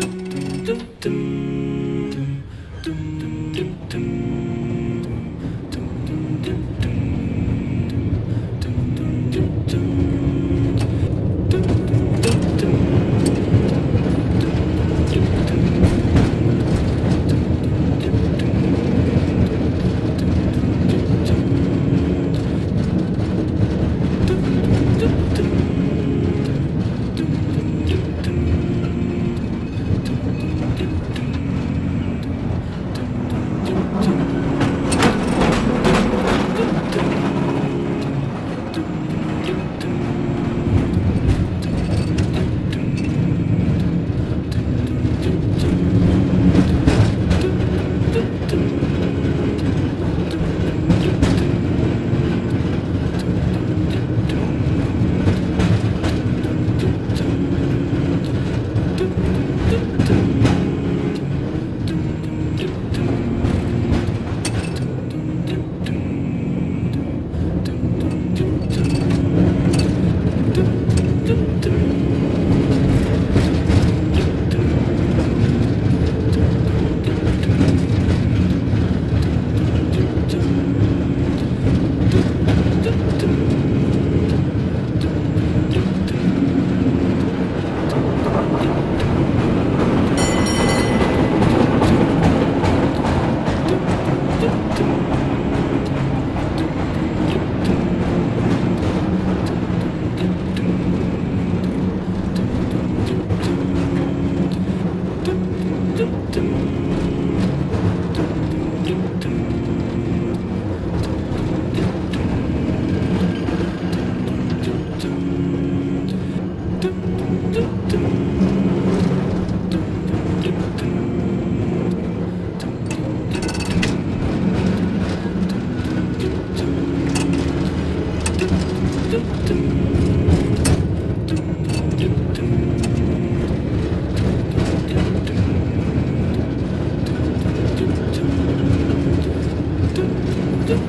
dum, dum, dum.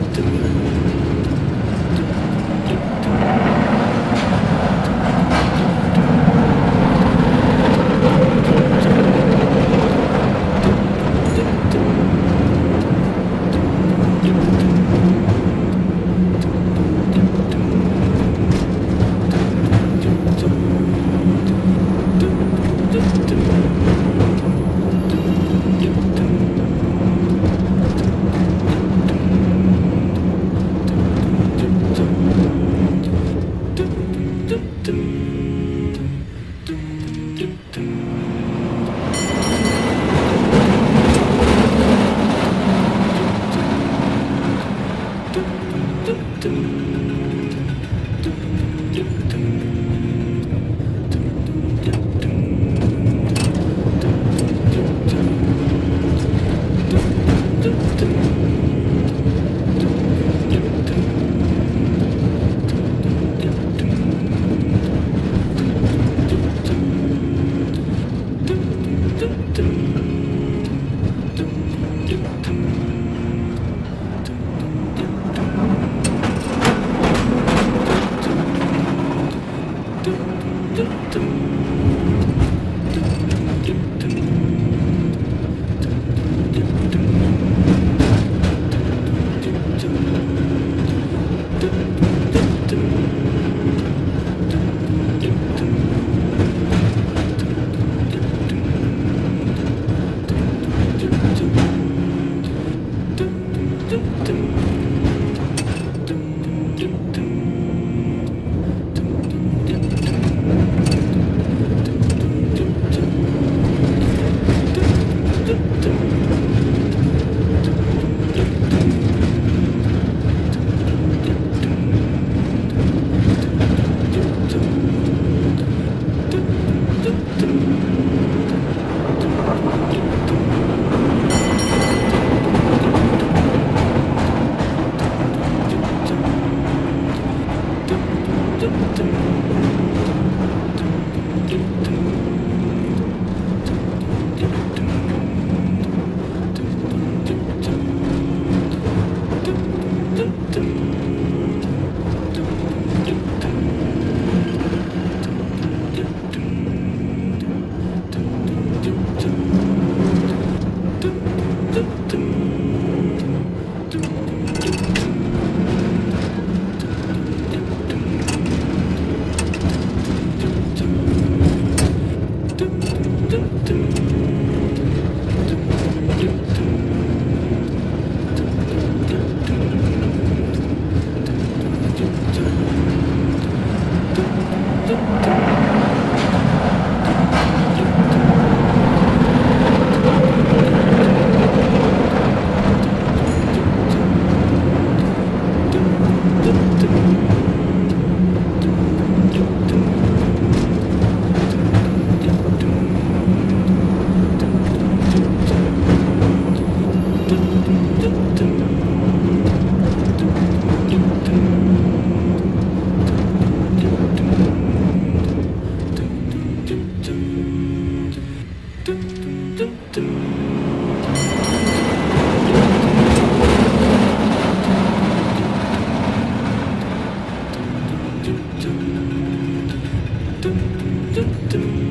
ってる left. Dum